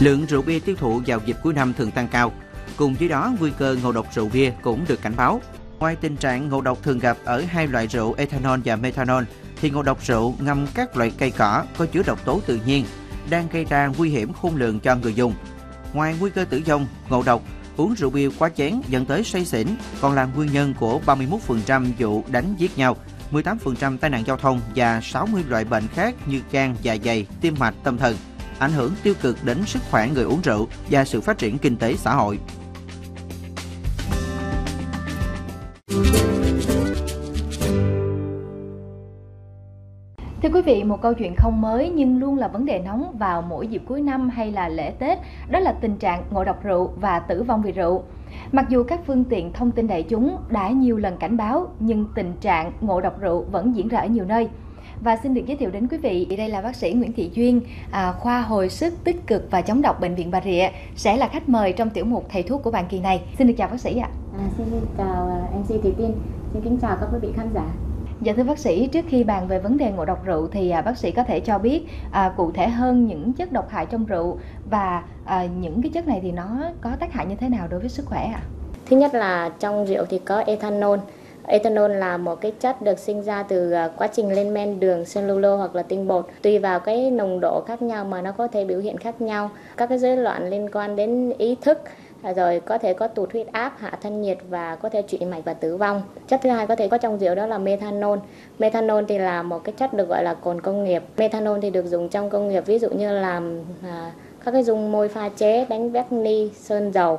Lượng rượu bia tiêu thụ vào dịp cuối năm thường tăng cao. Cùng với đó, nguy cơ ngộ độc rượu bia cũng được cảnh báo. Ngoài tình trạng ngộ độc thường gặp ở hai loại rượu ethanol và methanol, thì ngộ độc rượu ngâm các loại cây cỏ có chứa độc tố tự nhiên đang gây ra nguy hiểm khôn lường cho người dùng. Ngoài nguy cơ tử vong, ngộ độc, uống rượu bia quá chén dẫn tới say xỉn còn là nguyên nhân của 31% vụ đánh giết nhau, 18% tai nạn giao thông và 60 loại bệnh khác như gan, dạ dày, tim mạch, tâm thần, ảnh hưởng tiêu cực đến sức khỏe người uống rượu và sự phát triển kinh tế xã hội. Thưa quý vị, một câu chuyện không mới nhưng luôn là vấn đề nóng vào mỗi dịp cuối năm hay là lễ Tết, đó là tình trạng ngộ độc rượu và tử vong vì rượu. Mặc dù các phương tiện thông tin đại chúng đã nhiều lần cảnh báo, nhưng tình trạng ngộ độc rượu vẫn diễn ra ở nhiều nơi. Và xin được giới thiệu đến quý vị, đây là bác sĩ Nguyễn Thị Duyên, à, khoa hồi sức tích cực và chống độc bệnh viện Bà Rịa sẽ là khách mời trong tiểu mục thầy thuốc của bàn kỳ này. Xin được chào bác sĩ ạ. À, xin chào à, MC Thủy Tiên, xin kính chào các quý vị khán giả. Dạ thưa bác sĩ, trước khi bàn về vấn đề ngộ độc rượu thì à, bác sĩ có thể cho biết à, cụ thể hơn những chất độc hại trong rượu và à, những cái chất này thì nó có tác hại như thế nào đối với sức khỏe ạ? À? Thứ nhất là trong rượu thì có ethanol. Ethanol là một cái chất được sinh ra từ à, quá trình lên men đường cellulose hoặc là tinh bột. Tùy vào cái nồng độ khác nhau mà nó có thể biểu hiện khác nhau. Các cái rối loạn liên quan đến ý thức, à, rồi có thể có tụt huyết áp, hạ thân nhiệt và có thể trụy mạch và tử vong. Chất thứ hai có thể có trong rượu đó là methanol. Methanol thì là một cái chất được gọi là cồn công nghiệp. Methanol thì được dùng trong công nghiệp ví dụ như làm à, các cái dung môi pha chế, đánh vét ni, sơn dầu.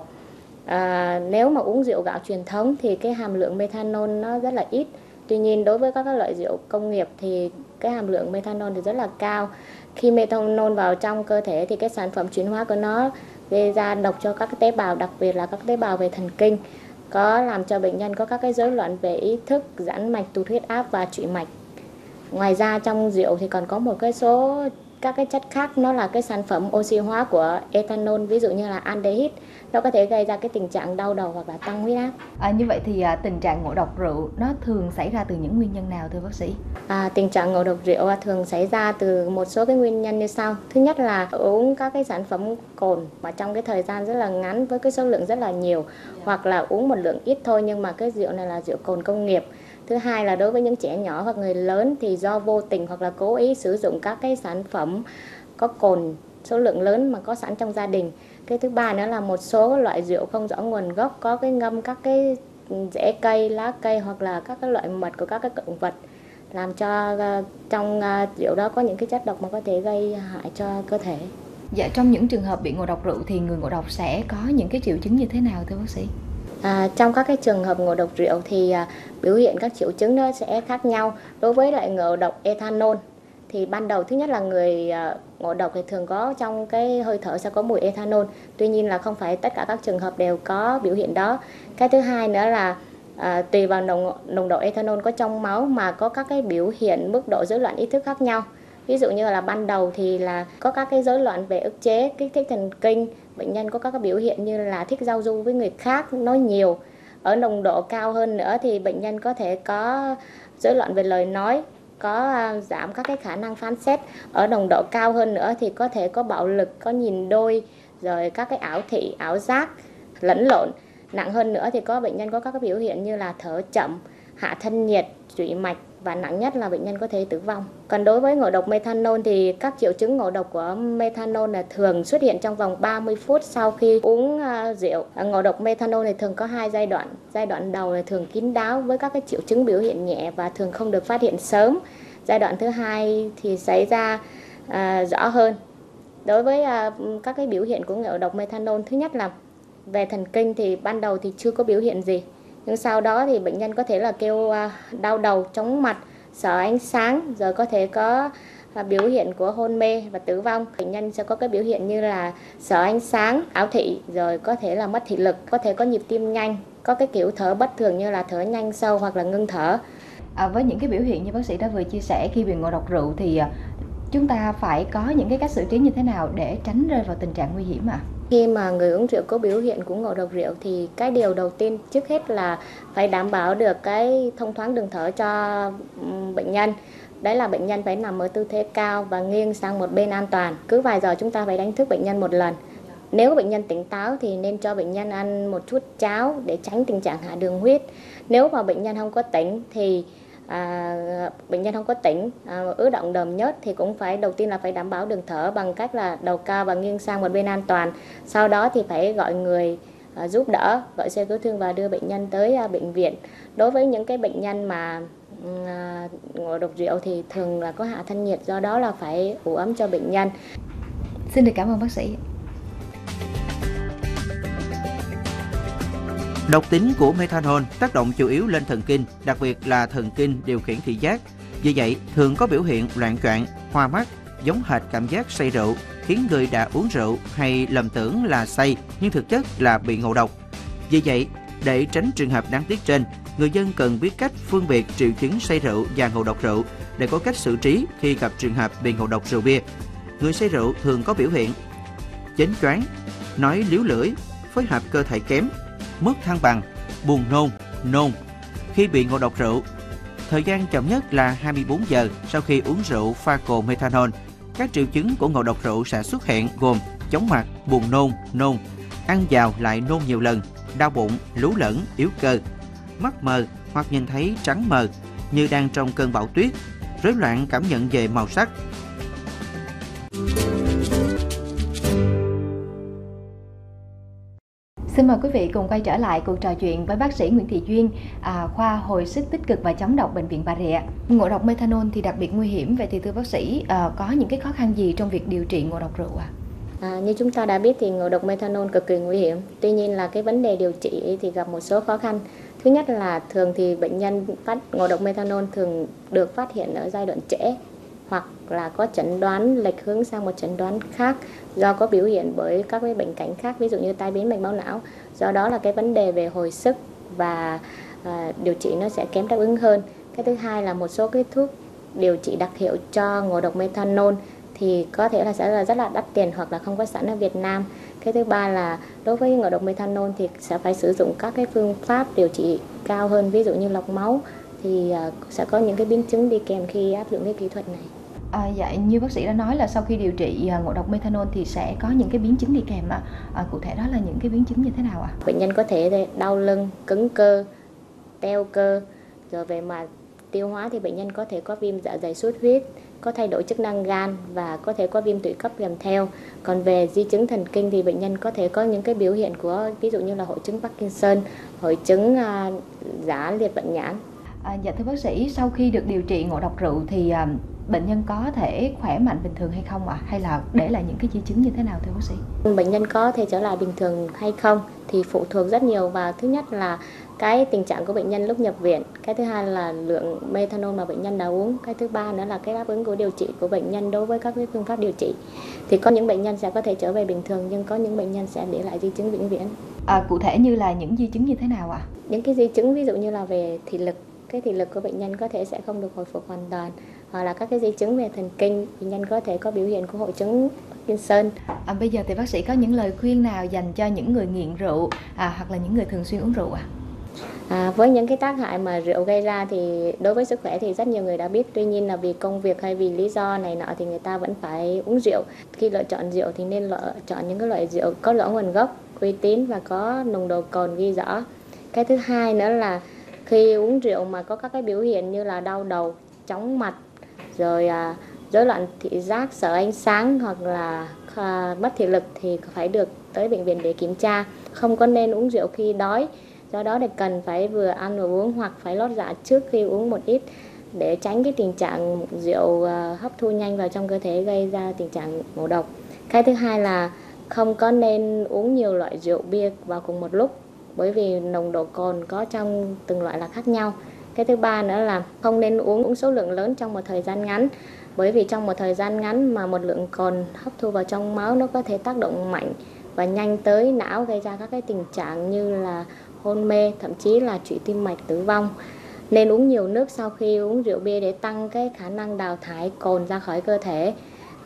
À, nếu mà uống rượu gạo truyền thống thì cái hàm lượng methanol nó rất là ít. Tuy nhiên đối với các loại rượu công nghiệp thì cái hàm lượng methanol thì rất là cao. Khi methanol vào trong cơ thể thì cái sản phẩm chuyển hóa của nó gây ra độc cho các tế bào đặc biệt là các tế bào về thần kinh có làm cho bệnh nhân có các cái rối loạn về ý thức giãn mạch tụt huyết áp và trụy mạch ngoài ra trong rượu thì còn có một cái số các cái chất khác nó là cái sản phẩm oxy hóa của ethanol ví dụ như là aldehyde nó có thể gây ra cái tình trạng đau đầu hoặc là tăng huyết áp. À, như vậy thì à, tình trạng ngộ độc rượu nó thường xảy ra từ những nguyên nhân nào thưa bác sĩ? À, tình trạng ngộ độc rượu thường xảy ra từ một số cái nguyên nhân như sau. Thứ nhất là uống các cái sản phẩm cồn mà trong cái thời gian rất là ngắn với cái số lượng rất là nhiều hoặc là uống một lượng ít thôi nhưng mà cái rượu này là rượu cồn công nghiệp. Thứ hai là đối với những trẻ nhỏ hoặc người lớn thì do vô tình hoặc là cố ý sử dụng các cái sản phẩm có cồn, số lượng lớn mà có sẵn trong gia đình cái thứ ba nữa là một số loại rượu không rõ nguồn gốc, có cái ngâm các cái rễ cây, lá cây hoặc là các cái loại mật của các cái động vật, làm cho ờ, trong ờ, rượu đó có những cái chất độc mà có thể gây hại cho cơ thể. Dạ trong những trường hợp bị ngộ độc rượu thì người ngộ độc sẽ có những cái triệu chứng như thế nào, thưa bác sĩ? À, trong các cái trường hợp ngộ độc rượu thì à, biểu hiện các triệu chứng nó sẽ khác nhau. Đối với lại ngộ độc ethanol thì ban đầu thứ nhất là người à, ngộ độc thì thường có trong cái hơi thở sẽ có mùi ethanol. Tuy nhiên là không phải tất cả các trường hợp đều có biểu hiện đó. Cái thứ hai nữa là à, tùy vào nồng nồng độ ethanol có trong máu mà có các cái biểu hiện mức độ rối loạn ý thức khác nhau ví dụ như là ban đầu thì là có các cái rối loạn về ức chế, kích thích thần kinh, bệnh nhân có các cái biểu hiện như là thích giao du với người khác, nói nhiều. Ở nồng độ cao hơn nữa thì bệnh nhân có thể có rối loạn về lời nói, có à, giảm các cái khả năng phán xét. Ở nồng độ cao hơn nữa thì có thể có bạo lực, có nhìn đôi, rồi các cái ảo thị, ảo giác, lẫn lộn. Nặng hơn nữa thì có bệnh nhân có các cái biểu hiện như là thở chậm, hạ thân nhiệt trụy mạch và nặng nhất là bệnh nhân có thể tử vong. Còn đối với ngộ độc methanol thì các triệu chứng ngộ độc của methanol là thường xuất hiện trong vòng 30 phút sau khi uống à, rượu. À, ngộ độc methanol thì thường có hai giai đoạn. Giai đoạn đầu là thường kín đáo với các cái triệu chứng biểu hiện nhẹ và thường không được phát hiện sớm. Giai đoạn thứ hai thì xảy ra à, rõ hơn. Đối với à, các cái biểu hiện của ngộ độc methanol thứ nhất là về thần kinh thì ban đầu thì chưa có biểu hiện gì nhưng sau đó thì bệnh nhân có thể là kêu à, đau đầu chóng mặt sợ ánh sáng rồi có thể có à, biểu hiện của hôn mê và tử vong bệnh nhân sẽ có cái biểu hiện như là sợ ánh sáng ảo thị rồi có thể là mất thị lực có thể có nhịp tim nhanh có cái kiểu thở bất thường như là thở nhanh sâu hoặc là ngưng thở à, với những cái biểu hiện như bác sĩ đã vừa chia sẻ khi bị ngộ độc rượu thì à, chúng ta phải có những cái cách xử trí như thế nào để tránh rơi vào tình trạng nguy hiểm ạ à? Khi mà người uống rượu có biểu hiện của ngộ độc rượu thì cái điều đầu tiên trước hết là phải đảm bảo được cái thông thoáng đường thở cho bệnh nhân. Đấy là bệnh nhân phải nằm ở tư thế cao và nghiêng sang một bên an toàn. Cứ vài giờ chúng ta phải đánh thức bệnh nhân một lần. Nếu bệnh nhân tỉnh táo thì nên cho bệnh nhân ăn một chút cháo để tránh tình trạng hạ đường huyết. Nếu mà bệnh nhân không có tỉnh thì à, bệnh nhân không có tỉnh à, ứ động đờm nhớt thì cũng phải đầu tiên là phải đảm bảo đường thở bằng cách là đầu cao và nghiêng sang một bên an toàn. Sau đó thì phải gọi người à, giúp đỡ gọi xe cứu thương và đưa bệnh nhân tới à, bệnh viện. Đối với những cái bệnh nhân mà à, ngộ độc rượu thì thường là có hạ thân nhiệt do đó là phải ủ ấm cho bệnh nhân. Xin được cảm ơn bác sĩ. Độc tính của methanol tác động chủ yếu lên thần kinh, đặc biệt là thần kinh điều khiển thị giác. Vì vậy, thường có biểu hiện loạn choạng, hoa mắt, giống hệt cảm giác say rượu, khiến người đã uống rượu hay lầm tưởng là say nhưng thực chất là bị ngộ độc. Vì vậy, để tránh trường hợp đáng tiếc trên, người dân cần biết cách phân biệt triệu chứng say rượu và ngộ độc rượu để có cách xử trí khi gặp trường hợp bị ngộ độc rượu bia. Người say rượu thường có biểu hiện chến choáng, nói liếu lưỡi, phối hợp cơ thể kém, mất thăng bằng, buồn nôn, nôn. Khi bị ngộ độc rượu, thời gian chậm nhất là 24 giờ sau khi uống rượu pha cồn methanol. Các triệu chứng của ngộ độc rượu sẽ xuất hiện gồm chóng mặt, buồn nôn, nôn, ăn vào lại nôn nhiều lần, đau bụng, lú lẫn, yếu cơ, mắt mờ hoặc nhìn thấy trắng mờ như đang trong cơn bão tuyết, rối loạn cảm nhận về màu sắc, Xin mời quý vị cùng quay trở lại cuộc trò chuyện với bác sĩ Nguyễn Thị Duyên, à, khoa hồi sức tích cực và chống độc bệnh viện Bà Rịa. Ngộ độc methanol thì đặc biệt nguy hiểm, vậy thì thưa bác sĩ à, có những cái khó khăn gì trong việc điều trị ngộ độc rượu ạ? À? À, như chúng ta đã biết thì ngộ độc methanol cực kỳ nguy hiểm. Tuy nhiên là cái vấn đề điều trị thì gặp một số khó khăn. Thứ nhất là thường thì bệnh nhân phát ngộ độc methanol thường được phát hiện ở giai đoạn trễ hoặc là có chẩn đoán lệch hướng sang một chẩn đoán khác do có biểu hiện bởi các cái bệnh cảnh khác ví dụ như tai biến mạch máu não do đó là cái vấn đề về hồi sức và à, điều trị nó sẽ kém đáp ứng hơn cái thứ hai là một số cái thuốc điều trị đặc hiệu cho ngộ độc methanol thì có thể là sẽ là rất là đắt tiền hoặc là không có sẵn ở Việt Nam. Cái thứ ba là đối với ngộ độc methanol thì sẽ phải sử dụng các cái phương pháp điều trị cao hơn ví dụ như lọc máu thì à, sẽ có những cái biến chứng đi kèm khi áp dụng cái kỹ thuật này. À, dạ như bác sĩ đã nói là sau khi điều trị à, ngộ độc methanol thì sẽ có những cái biến chứng đi kèm ạ. À, cụ thể đó là những cái biến chứng như thế nào ạ? À? Bệnh nhân có thể đau lưng, cứng cơ, teo cơ, rồi về mặt tiêu hóa thì bệnh nhân có thể có viêm dạ dày xuất huyết, có thay đổi chức năng gan và có thể có viêm tụy cấp kèm theo. Còn về di chứng thần kinh thì bệnh nhân có thể có những cái biểu hiện của ví dụ như là hội chứng Parkinson, hội chứng uh, giả liệt vận nhãn. À, dạ thưa bác sĩ, sau khi được điều trị ngộ độc rượu thì uh, bệnh nhân có thể khỏe mạnh bình thường hay không ạ? À? Hay là để lại những cái di chứng như thế nào thưa bác sĩ? Bệnh nhân có thể trở lại bình thường hay không thì phụ thuộc rất nhiều vào thứ nhất là cái tình trạng của bệnh nhân lúc nhập viện, cái thứ hai là lượng methanol mà bệnh nhân đã uống, cái thứ ba nữa là cái đáp ứng của điều trị của bệnh nhân đối với các cái phương pháp điều trị. Thì có những bệnh nhân sẽ có thể trở về bình thường nhưng có những bệnh nhân sẽ để lại di chứng vĩnh viễn. À, cụ thể như là những di chứng như thế nào ạ? À? Những cái di chứng ví dụ như là về thị lực, cái thị lực của bệnh nhân có thể sẽ không được hồi phục hoàn toàn hoặc là các cái di chứng về thần kinh bệnh nhân có thể có biểu hiện của hội chứng Parkinson. À, bây giờ thì bác sĩ có những lời khuyên nào dành cho những người nghiện rượu à, hoặc là những người thường xuyên uống rượu à? À, với những cái tác hại mà rượu gây ra thì đối với sức khỏe thì rất nhiều người đã biết tuy nhiên là vì công việc hay vì lý do này nọ thì người ta vẫn phải uống rượu khi lựa chọn rượu thì nên lựa chọn những cái loại rượu có rõ nguồn gốc uy tín và có nồng độ cồn ghi rõ cái thứ hai nữa là khi uống rượu mà có các cái biểu hiện như là đau đầu chóng mặt rồi à, rối loạn thị giác sợ ánh sáng hoặc là à, mất thị lực thì phải được tới bệnh viện để kiểm tra. Không có nên uống rượu khi đói do đó thì cần phải vừa ăn vừa uống hoặc phải lót dạ trước khi uống một ít để tránh cái tình trạng rượu à, hấp thu nhanh vào trong cơ thể gây ra tình trạng ngộ độc. Cái thứ hai là không có nên uống nhiều loại rượu bia vào cùng một lúc bởi vì nồng độ cồn có trong từng loại là khác nhau cái thứ ba nữa là không nên uống uống số lượng lớn trong một thời gian ngắn. Bởi vì trong một thời gian ngắn mà một lượng cồn hấp thu vào trong máu, nó có thể tác động mạnh và nhanh tới não, gây ra các cái tình trạng như là hôn mê, thậm chí là trụy tim mạch tử vong. Nên uống nhiều nước sau khi uống rượu bia để tăng cái khả năng đào thải cồn ra khỏi cơ thể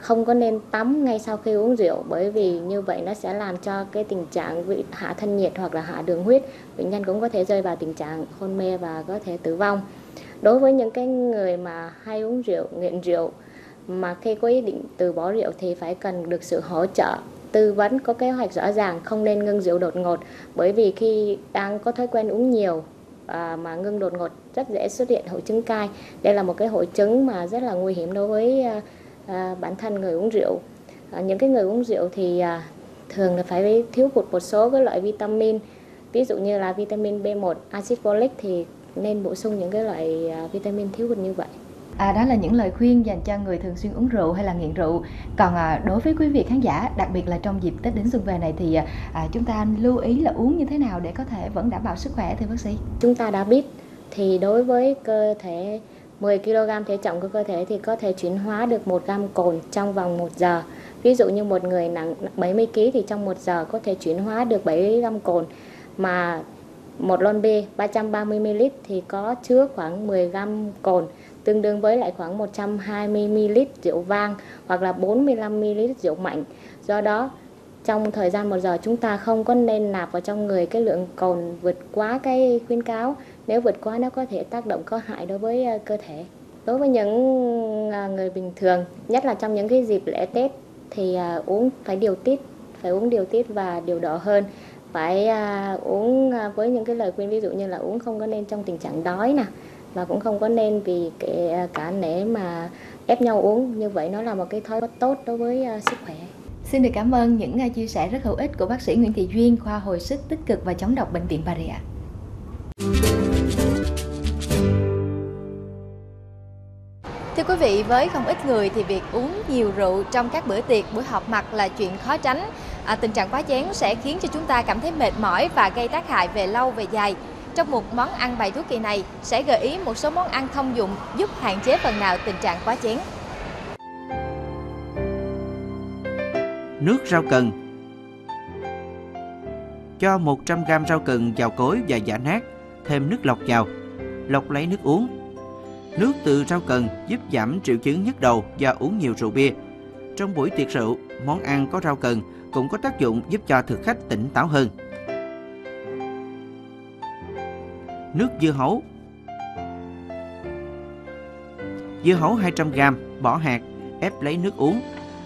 không có nên tắm ngay sau khi uống rượu bởi vì như vậy nó sẽ làm cho cái tình trạng bị hạ thân nhiệt hoặc là hạ đường huyết bệnh nhân cũng có thể rơi vào tình trạng hôn mê và có thể tử vong. Đối với những cái người mà hay uống rượu nghiện rượu mà khi có ý định từ bỏ rượu thì phải cần được sự hỗ trợ tư vấn có kế hoạch rõ ràng không nên ngưng rượu đột ngột. Bởi vì khi đang có thói quen uống nhiều à, mà ngưng đột ngột rất dễ xuất hiện hội chứng cai. Đây là một cái hội chứng mà rất là nguy hiểm đối với à, à, à, bản thân người uống rượu à, những cái người uống rượu thì à, thường là phải thiếu hụt một số cái loại vitamin ví dụ như là vitamin B1 axit folic thì nên bổ sung những cái loại à, vitamin thiếu hụt như vậy À, đó là những lời khuyên dành cho người thường xuyên uống rượu hay là nghiện rượu. Còn à, đối với quý vị khán giả, đặc biệt là trong dịp Tết đến xuân về này thì à, chúng ta lưu ý là uống như thế nào để có thể vẫn đảm bảo sức khỏe thưa bác sĩ? Chúng ta đã biết thì đối với cơ thể 10 kg thế trọng của cơ thể thì có thể chuyển hóa được 1 gram cồn trong vòng 1 giờ. Ví dụ như một người nặng 70 kg thì trong 1 giờ có thể chuyển hóa được 7 gram cồn mà một lon bia 330 ml thì có chứa khoảng 10 gram cồn, tương đương với lại khoảng 120 ml rượu vang hoặc là 45 ml rượu mạnh. Do đó, trong thời gian một giờ chúng ta không có nên nạp vào trong người cái lượng cồn vượt quá cái khuyến cáo. Nếu vượt quá nó có thể tác động có hại đối với ờ, cơ thể. Đối với những ờ, người bình thường, nhất là trong những cái dịp lễ Tết thì ờ, uống phải điều tiết, phải uống điều tiết và điều độ hơn phải uống với những cái lời khuyên ví dụ như là uống không có nên trong tình trạng đói nè và cũng không có nên vì cái cả nể mà ép nhau uống như vậy nó là một cái thói bất tốt đối với sức khỏe. Xin được cảm ơn những chia sẻ rất hữu ích của bác sĩ Nguyễn Thị Duyên khoa hồi sức tích cực và chống độc bệnh viện Bà Rịa. Vị, với không ít người thì việc uống nhiều rượu trong các bữa tiệc, buổi họp mặt là chuyện khó tránh. À, tình trạng quá chén sẽ khiến cho chúng ta cảm thấy mệt mỏi và gây tác hại về lâu về dài. Trong một món ăn bài thuốc kỳ này sẽ gợi ý một số món ăn thông dụng giúp hạn chế phần nào tình trạng quá chén. Nước rau cần Cho 100g rau cần vào cối và giã nát, thêm nước lọc vào. Lọc lấy nước uống. Nước từ rau cần giúp giảm triệu chứng nhức đầu do uống nhiều rượu bia. Trong buổi tiệc rượu, món ăn có rau cần cũng có tác dụng giúp cho thực khách tỉnh táo hơn. nước dưa hấu. Dưa hấu 200g, bỏ hạt, ép lấy nước uống.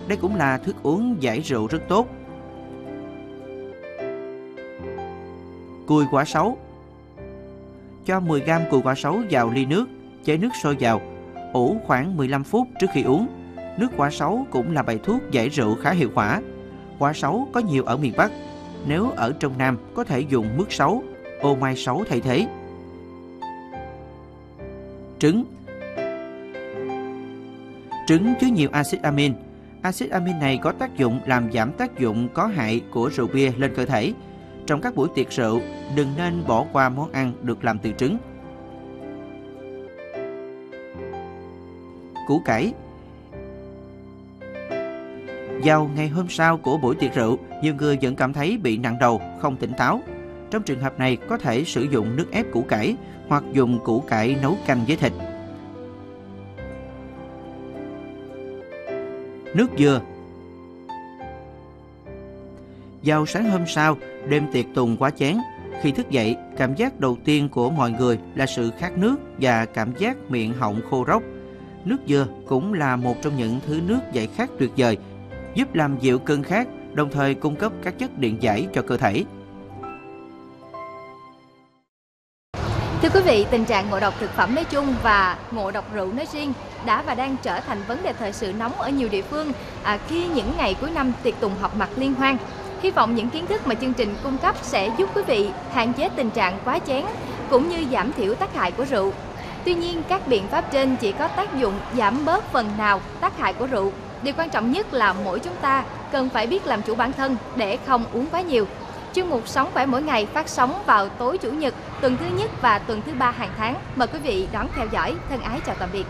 Đây cũng là thức uống giải rượu rất tốt. Cùi quả sấu Cho 10g cùi quả sấu vào ly nước, chế nước sôi vào, ủ khoảng 15 phút trước khi uống. Nước quả sấu cũng là bài thuốc giải rượu khá hiệu quả. Quả sấu có nhiều ở miền Bắc. Nếu ở trong Nam có thể dùng mứt sấu, ô mai sấu thay thế trứng Trứng chứa nhiều axit amin. Axit amin này có tác dụng làm giảm tác dụng có hại của rượu bia lên cơ thể. Trong các buổi tiệc rượu, đừng nên bỏ qua món ăn được làm từ trứng. Củ cải Vào ngày hôm sau của buổi tiệc rượu, nhiều người vẫn cảm thấy bị nặng đầu, không tỉnh táo. Trong trường hợp này có thể sử dụng nước ép củ cải hoặc dùng củ cải nấu canh với thịt. Nước dừa Vào sáng hôm sau, đêm tiệc tùng quá chén, khi thức dậy, cảm giác đầu tiên của mọi người là sự khát nước và cảm giác miệng họng khô róc Nước dừa cũng là một trong những thứ nước giải khát tuyệt vời, giúp làm dịu cơn khát, đồng thời cung cấp các chất điện giải cho cơ thể. Thưa quý vị, tình trạng ngộ độc thực phẩm nói chung và ngộ độc rượu nói riêng đã và đang trở thành vấn đề thời sự nóng ở nhiều địa phương à, khi những ngày cuối năm tiệc tùng họp mặt liên hoan. Hy vọng những kiến thức mà chương trình cung cấp sẽ giúp quý vị hạn chế tình trạng quá chén cũng như giảm thiểu tác hại của rượu. Tuy nhiên, các biện pháp trên chỉ có tác dụng giảm bớt phần nào tác hại của rượu. Điều quan trọng nhất là mỗi chúng ta cần phải biết làm chủ bản thân để không uống quá nhiều Chương mục Sống khỏe mỗi ngày phát sóng vào tối Chủ nhật, tuần thứ nhất và tuần thứ ba hàng tháng. Mời quý vị đón theo dõi. Thân ái chào tạm biệt.